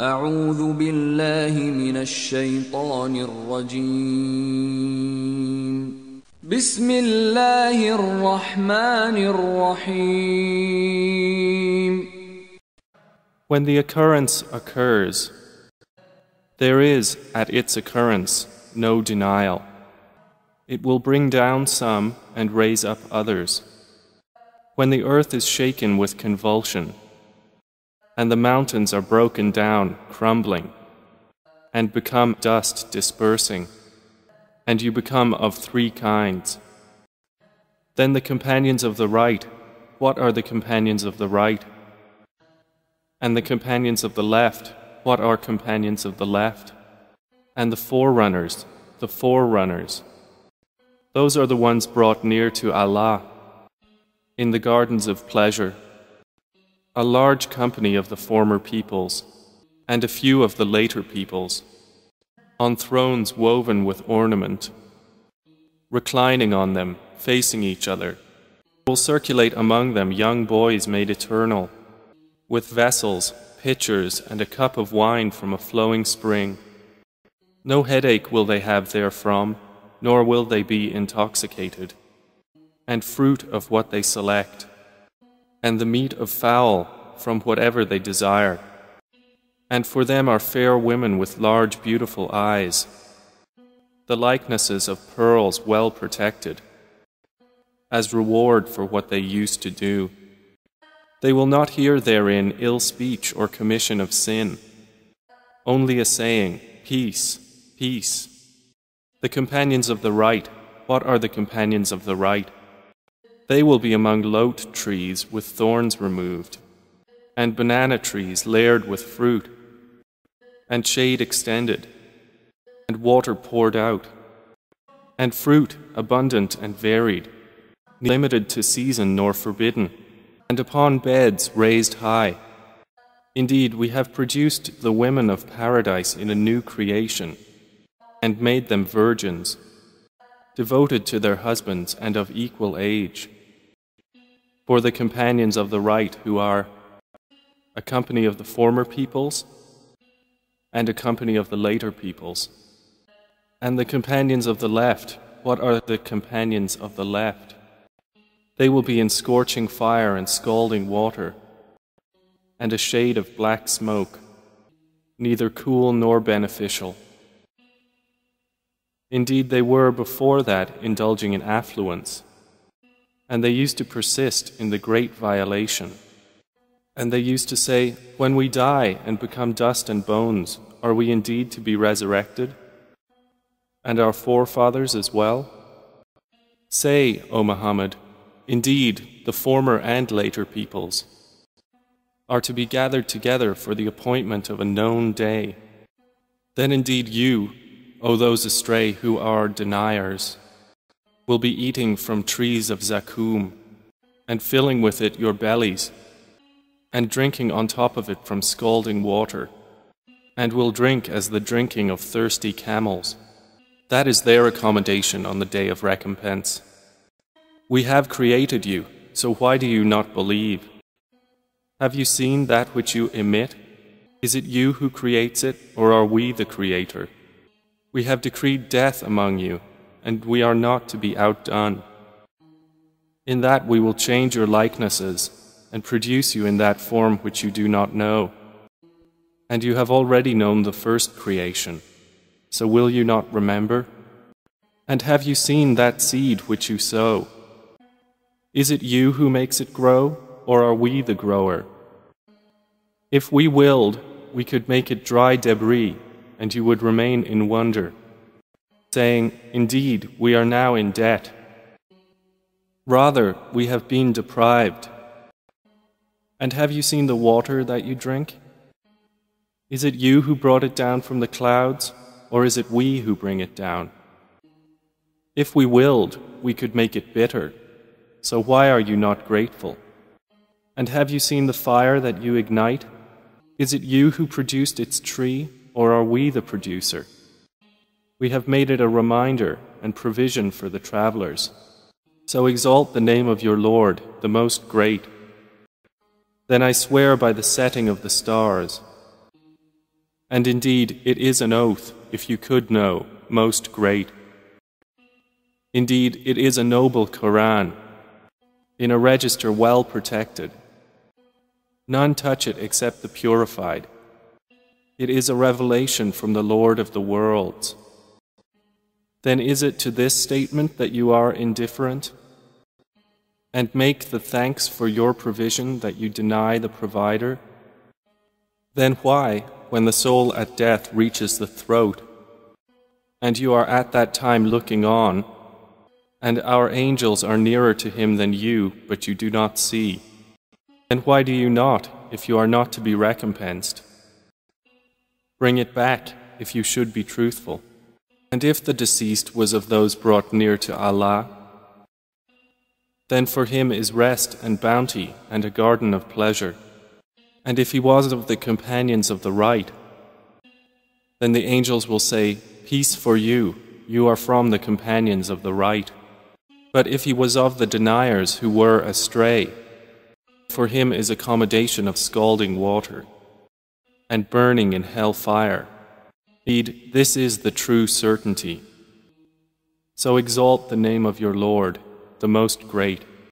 أعوذ بالله من الشيطان الرجيم بسم الله الرحمن الرحيم When the occurrence occurs, there is at its occurrence no denial. It will bring down some and raise up others. When the earth is shaken with convulsion, and the mountains are broken down, crumbling, and become dust dispersing, and you become of three kinds. Then the companions of the right, what are the companions of the right? And the companions of the left, what are companions of the left? And the forerunners, the forerunners. Those are the ones brought near to Allah in the gardens of pleasure a large company of the former peoples, and a few of the later peoples, on thrones woven with ornament, reclining on them, facing each other. Will circulate among them young boys made eternal, with vessels, pitchers, and a cup of wine from a flowing spring. No headache will they have therefrom, nor will they be intoxicated, and fruit of what they select and the meat of fowl from whatever they desire. And for them are fair women with large, beautiful eyes, the likenesses of pearls well protected, as reward for what they used to do. They will not hear therein ill speech or commission of sin, only a saying, Peace, peace. The companions of the right, what are the companions of the right? They will be among lote trees with thorns removed, and banana trees layered with fruit, and shade extended, and water poured out, and fruit abundant and varied, limited to season nor forbidden, and upon beds raised high. Indeed, we have produced the women of paradise in a new creation, and made them virgins, devoted to their husbands and of equal age for the companions of the right who are a company of the former peoples and a company of the later peoples. And the companions of the left, what are the companions of the left? They will be in scorching fire and scalding water, and a shade of black smoke, neither cool nor beneficial. Indeed, they were before that indulging in affluence and they used to persist in the great violation. And they used to say, When we die and become dust and bones, are we indeed to be resurrected? And our forefathers as well? Say, O Muhammad, indeed, the former and later peoples are to be gathered together for the appointment of a known day. Then indeed you, O those astray who are deniers, will be eating from trees of zaqqum, and filling with it your bellies, and drinking on top of it from scalding water, and will drink as the drinking of thirsty camels. That is their accommodation on the day of recompense. We have created you, so why do you not believe? Have you seen that which you emit? Is it you who creates it, or are we the Creator? We have decreed death among you and we are not to be outdone. In that we will change your likenesses and produce you in that form which you do not know. And you have already known the first creation, so will you not remember? And have you seen that seed which you sow? Is it you who makes it grow, or are we the grower? If we willed, we could make it dry debris, and you would remain in wonder saying, Indeed, we are now in debt. Rather, we have been deprived. And have you seen the water that you drink? Is it you who brought it down from the clouds, or is it we who bring it down? If we willed, we could make it bitter. So why are you not grateful? And have you seen the fire that you ignite? Is it you who produced its tree, or are we the producer? We have made it a reminder and provision for the travelers. So exalt the name of your Lord, the Most Great. Then I swear by the setting of the stars. And indeed, it is an oath, if you could know, most great. Indeed, it is a noble Quran, in a register well protected. None touch it except the purified. It is a revelation from the Lord of the worlds. Then is it to this statement that you are indifferent? And make the thanks for your provision that you deny the provider? Then why, when the soul at death reaches the throat, and you are at that time looking on, and our angels are nearer to him than you, but you do not see? And why do you not, if you are not to be recompensed? Bring it back, if you should be truthful. And if the deceased was of those brought near to Allah, then for him is rest and bounty and a garden of pleasure. And if he was of the companions of the right, then the angels will say, Peace for you, you are from the companions of the right. But if he was of the deniers who were astray, for him is accommodation of scalding water and burning in hell fire. Indeed, this is the true certainty. So exalt the name of your Lord, the Most Great.